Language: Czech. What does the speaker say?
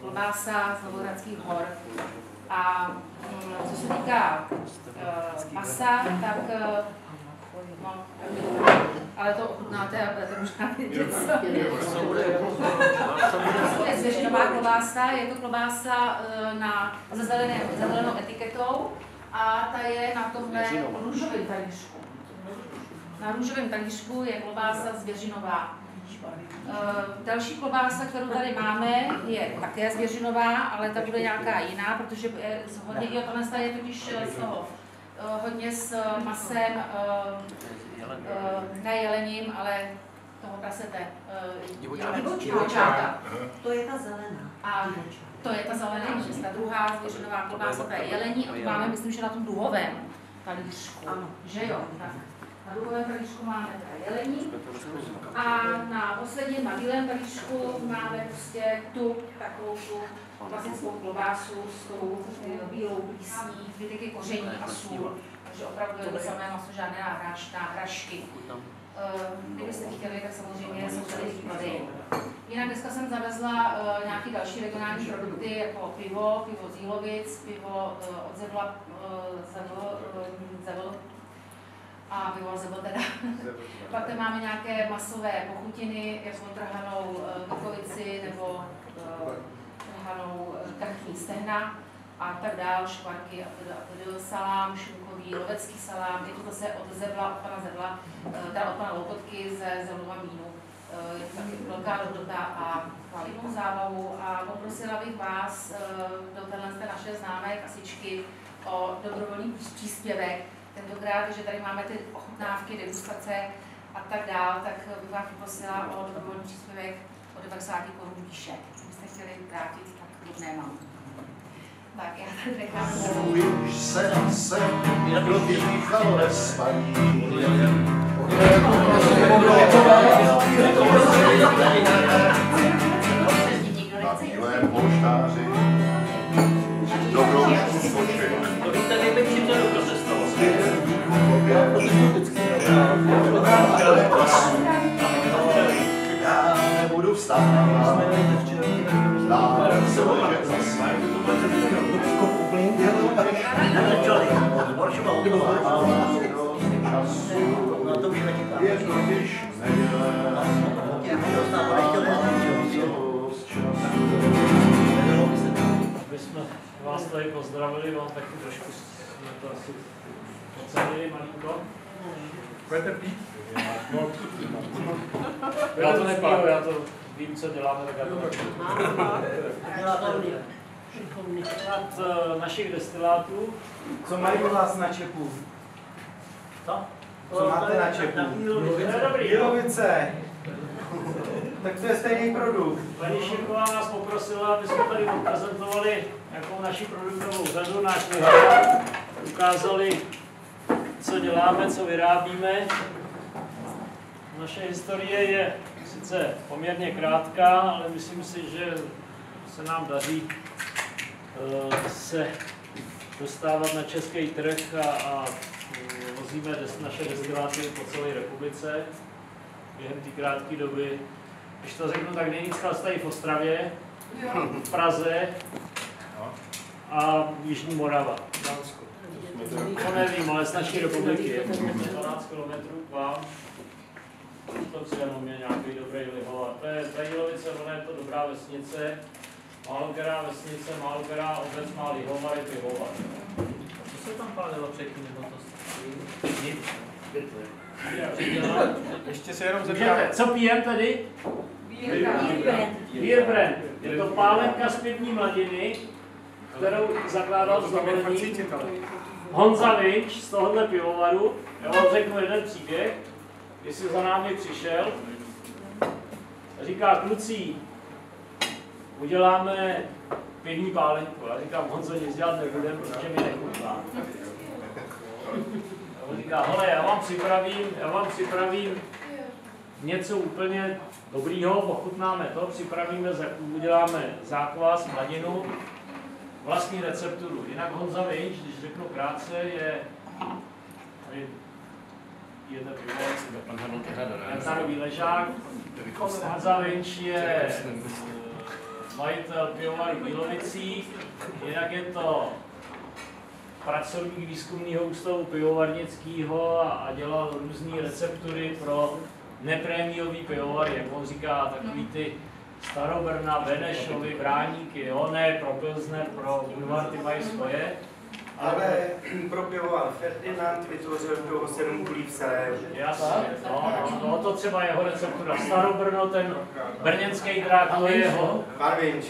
klobása z Novohradských hor. A mm, co se týká uh, masa, tak uh, no, ale to ochutnáte a budete možná vědět, co je zvěřinová klobása, je to klobása uh, na, se zelené, zelenou etiketou a ta je na tomhle růžovém talířku. Na růžovém talířku je klobása zvěřinová. Uh, další klobása, kterou tady máme, je také zvěřinová, ale ta bude nějaká jiná, protože je hodně, jo, tohle je totiž z toho, hodně s masem, ne jelením, ale toho prasete, divočáta. To je ta zelená. A to je ta zelená, ta druhá zvěřinová klobása, ta je jelení, a tu máme, myslím, že na tom duhovém talířku. Ano. Že jo, tak. Na duhovém talířku máme teda jelení a na posledním, na bílém talířku máme prostě tu, takovou tu klasickou klobásu s tou eh, bílou plísní, zbytek koření a sůl. Takže opravdu je to samé maso, žádné náhraž, náhražky. Eh, Kdybyste chtěli, tak samozřejmě jsou tady výklady. Jinak dneska jsem zavezla uh, nějaké další regionální produkty, jako pivo, pivo z Jílovic, pivo uh, od Zevla, uh, Zevl, uh, Zevl, a pivo Zevl teda. Pak tam máme nějaké masové pochutiny, jako trhanou uh, kakovici nebo uh, trhanou uh, krchní stehna a tak dál, škvarky a tedy, a tedy salám, šunkový, lovecký salám, je to zase od Zevla, od pana Zevla, uh, teda od pana Lopotky ze Zevlova vínu Eh, je to taky velká dobrota a kvalitnou zábavu a poprosila bych vás eh, do téhle naše známé kasičky o dobrovolný příspěvek. Tentokrát, že tady máme ty ochutnávky, degustace a tak dál, tak bych vás poprosila o dobrovolný příspěvek o 90 korun výše. Kdybyste chtěli vrátit, tak drobné mám. Tak já tady nechám. Už se se, kdo ty Michal ve spaní. Na bílém polštáři dobroušku skočil. My jsme vás tady pozdravili, vám taky trošku jsme to asi ocenili malinko. Budete pít? No, já to nepiju, já to vím, co děláme, tak já to nepiju. Příklad eh, našich destilátů, Co mají u vás na čepu? Co? Co máte na čepu? Jílovice. Tak to je stejný produkt. Paní Širková nás poprosila, aby jsme tady odprezentovali nějakou naši produktovou řadu, náš ukázali, co děláme, co vyrábíme. Naše historie je sice poměrně krátká, ale myslím si, že se nám daří se dostávat na český trh a, a eh, vozíme des, naše destiláty po celé republice během té krátké doby. Když to řeknu, tak nejvíc chlastají v Ostravě, v Praze a Jižní Morava. To nevím, ale z naší republiky je 12 km k vám. To si jenom je nějaký dobrý lihovar. To je Zajílovice, ona je to dobrá vesnice, málo která vesnice, málo která obec má lihovar, je pivovar. Co se tam pálilo předtím, nebo to Nic. Ještě se jenom zeptám. Můžete, co pijem tady? Beer brand. Je to pálenka z pivní mladiny, kterou zakládal z dovolení ale. Honza Vinč z tohohle pivovaru. Já vám řeknu jeden příběh, když si za námi přišel. A říká, kluci, uděláme pivní pálenku. Já říkám, Honzo, nic dělat nebudeme, protože mi nechutná. On říká, hele, já vám připravím, já vám připravím něco úplně dobrýho, ochutnáme to, připravíme, uděláme zákvas, mladinu, vlastní recepturu. Jinak Honza Vinč, když řeknu krátce, je tady jedno pivo, Jartarový ležák. Honza Vinč je majitel pivovaru Bílovicích, jinak je to pracovník výzkumného ústavu pivovarnického a, a dělal různé receptury pro neprémiový pivovary, jak on říká, takový ty Starobrna, Benešovy, Bráníky, jo, ne pro Pilsner, pro Budvar, ty mají svoje. Ale pro pivovar Ferdinand vytvořil pivo 7 kulí v Sarajevu. Jasně, no, no, no, to třeba jeho receptura. Starobrno, ten brněnský drák, to je jeho. Barvinč.